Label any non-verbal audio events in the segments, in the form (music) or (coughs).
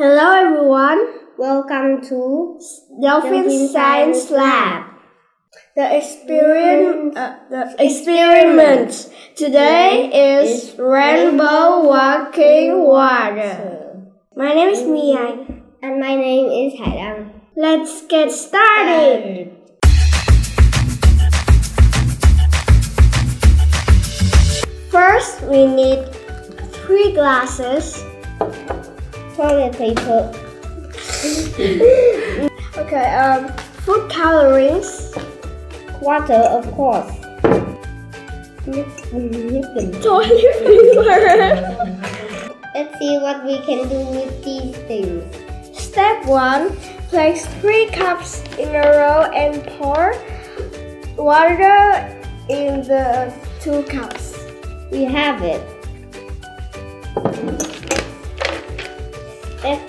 Hello everyone, Welcome to Delfin Delfin Science Science Lab. The experiment, uh, the experiment today is rainbow walking water. My name is Mia. and my name is Haidang. Let's get started. First, we need three glasses. Toilet paper, (laughs) Okay, um, food colorings, water, of course. (laughs) toilet paper. (laughs) Let's see what we can do with these things. Step 1. Place 3 cups in a row and pour water in the 2 cups. We have it. Step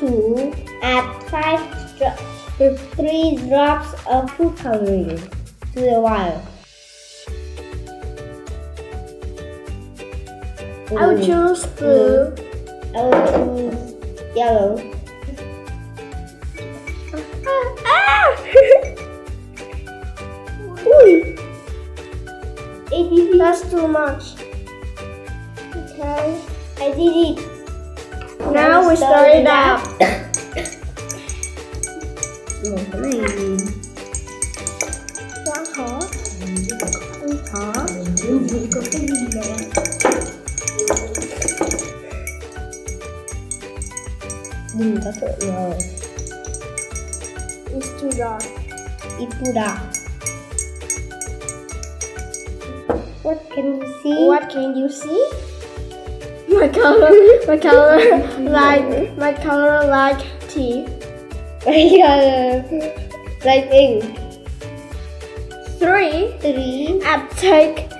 2. Add 5 dro- to 3 drops of food coloring to the water. I'll choose blue. I will choose yellow. Ah! (laughs) Ooh. That's too much. Okay, I did it. Now we start it up. Một cái này Quá khó. không khó. Có cái gì nè. Đừng có sợ rồi. It's too dark. Ít too dark. What can you see? What can you see? My color, my color like my color like tea. (laughs) My color. Like ink. Three. Three. I take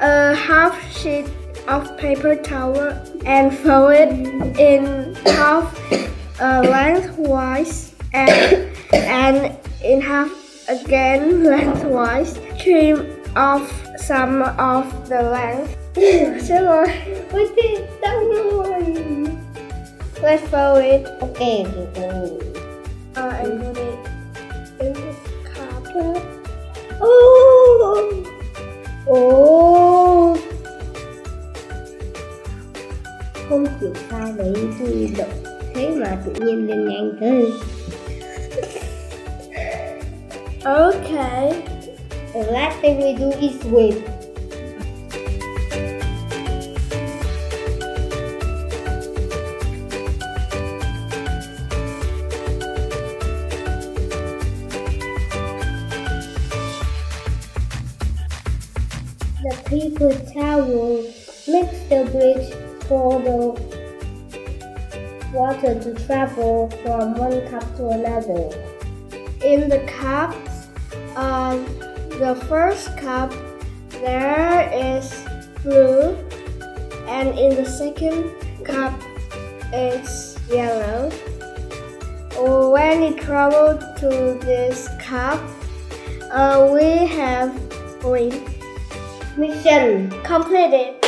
a half sheet of paper towel and fold it in half uh, lengthwise and, and in half again lengthwise. Trim off some of the length. (coughs) Xin lỗi. Ôi thế đau rồi. Let's fold it Ok, được rồi. uh, and put it in the cup. Oh. Oh. Không chịu sai đấy tôi động thế mà tự nhiên lên nhanh thế. Okay. The last thing we do is wait. The paper towel makes the bridge for the water to travel from one cup to another. in the cups the first cup there is blue and in the second cup it's yellow. When it traveled to this cup uh, we have green Mission. Completed